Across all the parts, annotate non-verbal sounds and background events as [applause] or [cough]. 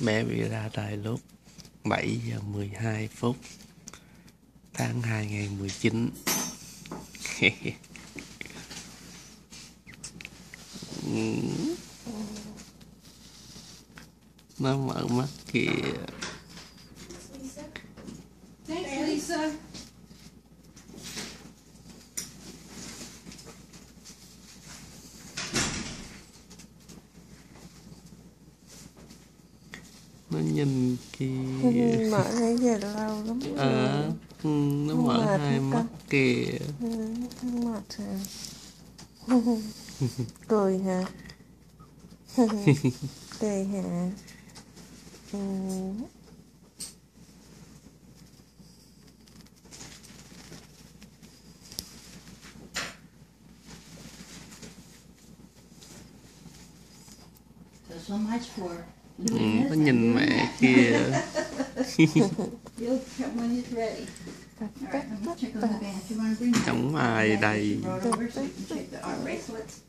Bé bị ra đời lúc 7 giờ 12 phút, tháng 2019 Nó [laughs] mở mắt kìa. Nó nhìn kìa mở nãy giờ lâu lắm Ờ ừ, Nó mở Mệt hai không mắt kìa. Ừ, mệt hả cười hả? [laughs] Cười hả? Ừ. So much for ừ, doing nhìn mẹ kìa [laughs] You'll come when he's ready. All right, I'm gonna check on the band. You wanna bring that? Chống ai band that đây? you brought over so you can check the arm bracelets,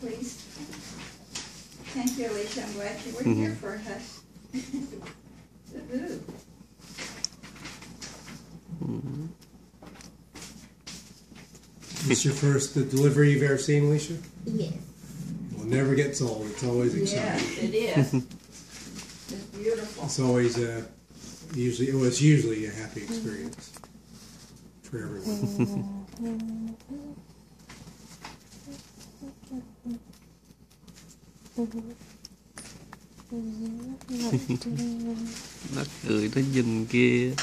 please. Thank you, Alicia. I'm glad you were here for us. [laughs] This your first uh, delivery you've ever seen, Alicia? Yes. Well, never gets old. It's always exciting. Yes, it is. [laughs] It's beautiful. It's always a usually it was usually a happy experience for everyone. [laughs] Nó cười nó nhìn kia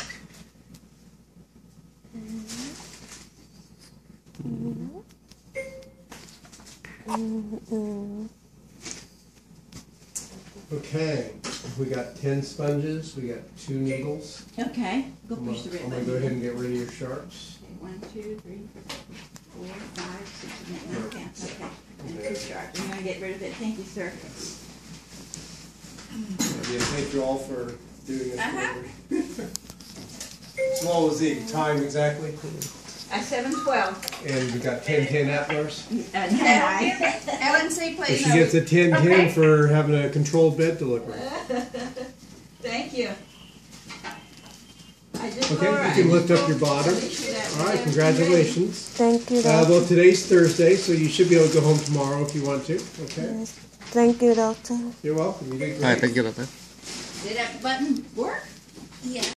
Okay, we got ten sponges. We got two needles. Okay, go I'm push the gonna, red I'm gonna go ahead and get rid of your sharps. Okay, One, two, three, four, five, six, seven, eight, nine, ten. Okay. And two sharps. I'm gonna get rid of it. Thank you, sir. Yeah, thank you all for doing this. Uh-huh. So what was the time exactly? At seven twelve. And we got ten ten Attlers. And I. LNC, So please. she gets a ten ten Okay. for having a controlled bed delivery. [laughs] Thank you. I just Okay, you can lift up your bottom. All right, congratulations. thank you Uh, doctor well, today's Thursday, so you should be able to go home tomorrow if you want to. Okay. yes. thank you doctor You're welcome. You did Rồi, great. thank you, doctor. you're. Did that button work? Yeah.